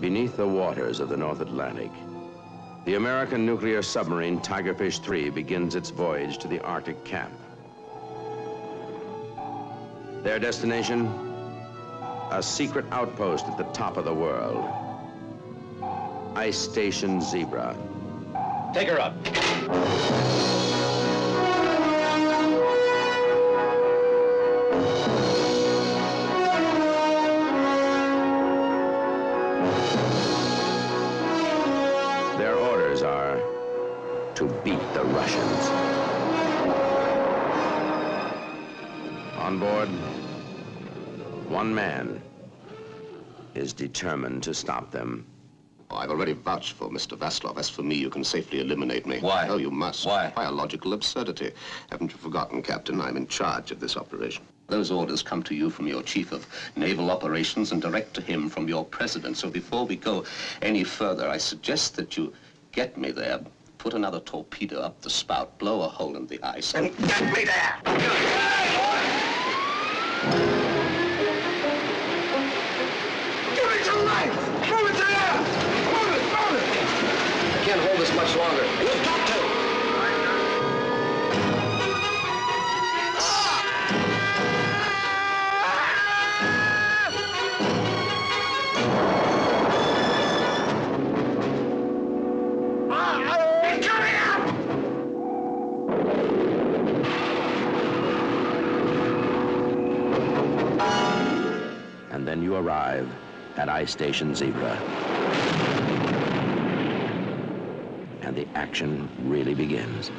Beneath the waters of the North Atlantic, the American nuclear submarine Tigerfish 3 begins its voyage to the Arctic camp. Their destination? A secret outpost at the top of the world. Ice Station Zebra. Take her up. Orders are to beat the Russians. On board, one man is determined to stop them. Oh, I've already vouched for Mr. Vaslov. As for me, you can safely eliminate me. Why? Oh, you must. Why? a logical absurdity. Haven't you forgotten, Captain? I'm in charge of this operation. Those orders come to you from your chief of naval operations and direct to him from your president. So before we go any further, I suggest that you get me there, put another torpedo up the spout, blow a hole in the ice, and get me there! Give me And then you arrive at Ice Station Zebra. And the action really begins.